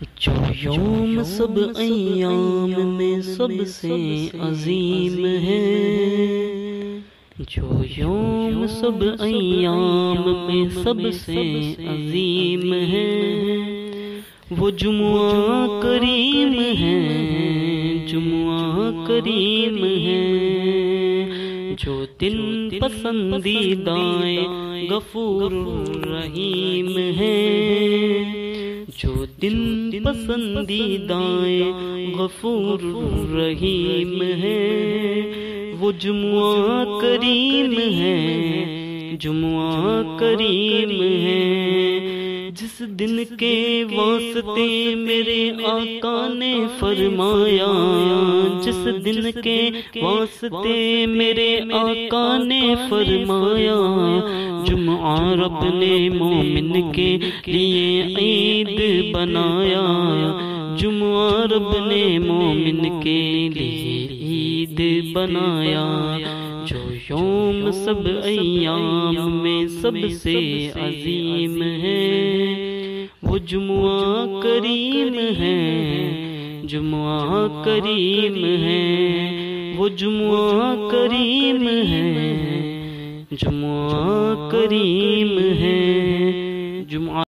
جو یوم سب ایام میں سب سے عظیم ہے۔ جو یوم سب ایام میں سب سے عظیم ہے۔ وہ جمعہ کریم ہے۔ جمعہ کریم ہے۔ جو دن پسندیدائیں غفور رحیم ہے۔ جو دن پسندیدائیں غفور رحیم ہے وہ جمعہ کریم ہے جمعہ کریم ہے جس دن کے واسطے میرے آقا نے فرمایا جس دن کے واسطے میرے آقا نے فرمایا جمعہ رب نے مومن کے لیے عید بنایا۔ جمعہ رب نے مومن کے لیے عید بنایا۔ جو یوم سب ایام میں سب سے عظیم ہے وہ جمعہ کریم ہے۔ جمعہ کریم ہے وہ جمعہ کریم ہے۔ جمعہ کریم ہے۔ جمعہ